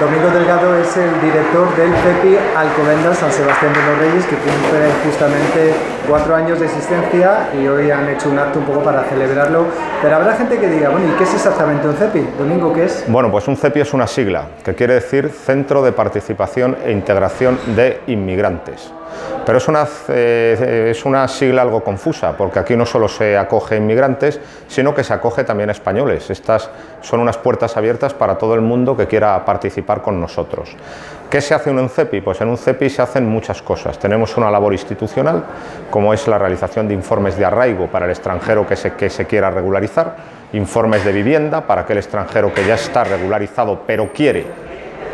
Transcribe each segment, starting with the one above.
Domingo Delgado es el director del CEPI Alcobendas San Sebastián de los Reyes, que cumple justamente cuatro años de existencia y hoy han hecho un acto un poco para celebrarlo. Pero habrá gente que diga, bueno, ¿y qué es exactamente un CEPI? Domingo, ¿qué es? Bueno, pues un CEPI es una sigla, que quiere decir Centro de Participación e Integración de Inmigrantes. Pero es una, es una sigla algo confusa, porque aquí no solo se acoge inmigrantes, sino que se acoge también españoles. Estas son unas puertas abiertas para todo el mundo que quiera participar con nosotros. ¿Qué se hace en un CEPI? Pues en un CEPI se hacen muchas cosas. Tenemos una labor institucional, como es la realización de informes de arraigo para el extranjero que se, que se quiera regularizar, informes de vivienda para aquel extranjero que ya está regularizado pero quiere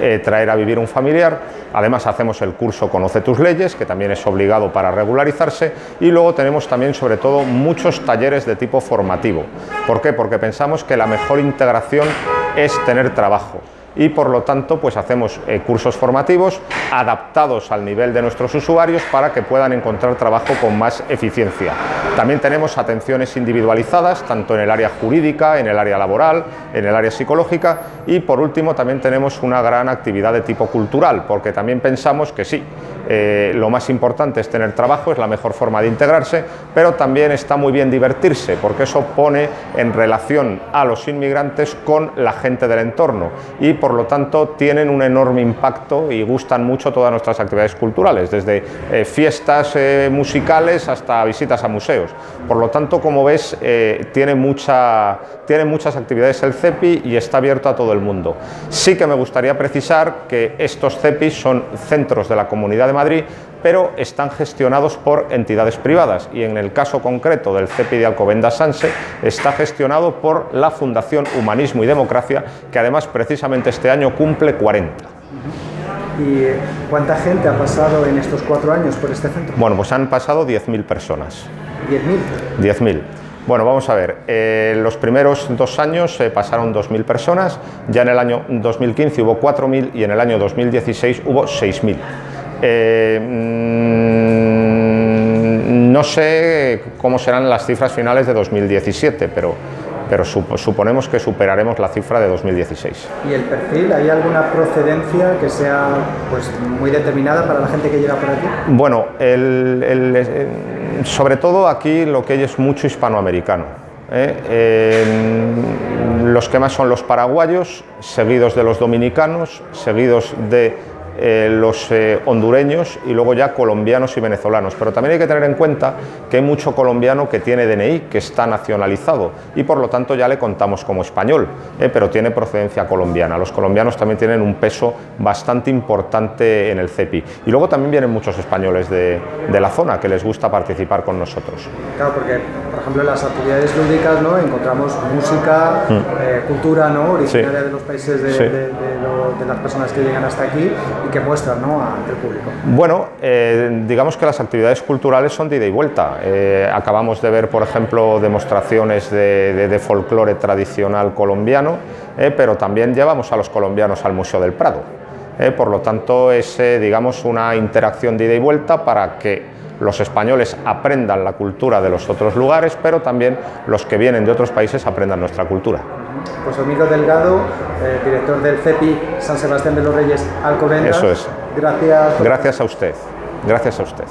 eh, traer a vivir un familiar. Además hacemos el curso Conoce tus leyes, que también es obligado para regularizarse. Y luego tenemos también, sobre todo, muchos talleres de tipo formativo. ¿Por qué? Porque pensamos que la mejor integración es tener trabajo y por lo tanto pues hacemos eh, cursos formativos adaptados al nivel de nuestros usuarios para que puedan encontrar trabajo con más eficiencia. También tenemos atenciones individualizadas tanto en el área jurídica, en el área laboral, en el área psicológica y por último también tenemos una gran actividad de tipo cultural porque también pensamos que sí, eh, lo más importante es tener trabajo, es la mejor forma de integrarse, pero también está muy bien divertirse, porque eso pone en relación a los inmigrantes con la gente del entorno y por lo tanto tienen un enorme impacto y gustan mucho todas nuestras actividades culturales, desde eh, fiestas eh, musicales hasta visitas a museos. Por lo tanto, como ves, tiene, mucha, tiene muchas actividades el CEPI y está abierto a todo el mundo. Sí que me gustaría precisar que estos CEPIs son centros de la comunidad Madrid, pero están gestionados por entidades privadas y en el caso concreto del CEPI de Alcobendas Sanse está gestionado por la Fundación Humanismo y Democracia, que además precisamente este año cumple 40. ¿Y cuánta gente ha pasado en estos cuatro años por este centro? Bueno, pues han pasado 10.000 personas. ¿10.000? 10.000. Bueno, vamos a ver, eh, los primeros dos años se pasaron 2.000 personas, ya en el año 2015 hubo 4.000 y en el año 2016 hubo 6.000. Eh, mm, no sé cómo serán las cifras finales de 2017, pero, pero suponemos que superaremos la cifra de 2016. ¿Y el perfil? ¿Hay alguna procedencia que sea pues, muy determinada para la gente que llega por aquí? Bueno, sobre todo aquí lo que hay es mucho hispanoamericano. ¿eh? los que más son los paraguayos, seguidos de los dominicanos, seguidos de eh, los eh, hondureños y luego ya colombianos y venezolanos. Pero también hay que tener en cuenta que hay mucho colombiano que tiene DNI, que está nacionalizado y por lo tanto ya le contamos como español, eh, pero tiene procedencia colombiana. Los colombianos también tienen un peso bastante importante en el CEPI. Y luego también vienen muchos españoles de, la zona que les gusta participar con nosotros. Claro, porque por ejemplo en las actividades lúdicas ¿no? encontramos música, mm. cultura ¿no? originaria de los países de, de las personas que llegan hasta aquí y que muestran ante el público? Bueno, eh, digamos que las actividades culturales son de ida y vuelta. Eh, acabamos de ver, por ejemplo, demostraciones de, de, folclore tradicional colombiano, eh, pero también llevamos a los colombianos al Museo del Prado. por lo tanto, es digamos, una interacción de ida y vuelta para que los españoles aprendan la cultura de los otros lugares, pero también los que vienen de otros países aprendan nuestra cultura. Pues Domingo Delgado, eh, director del CEPI San Sebastián de los Reyes Alcobendas. Eso es. Gracias. Gracias a usted. Gracias a usted.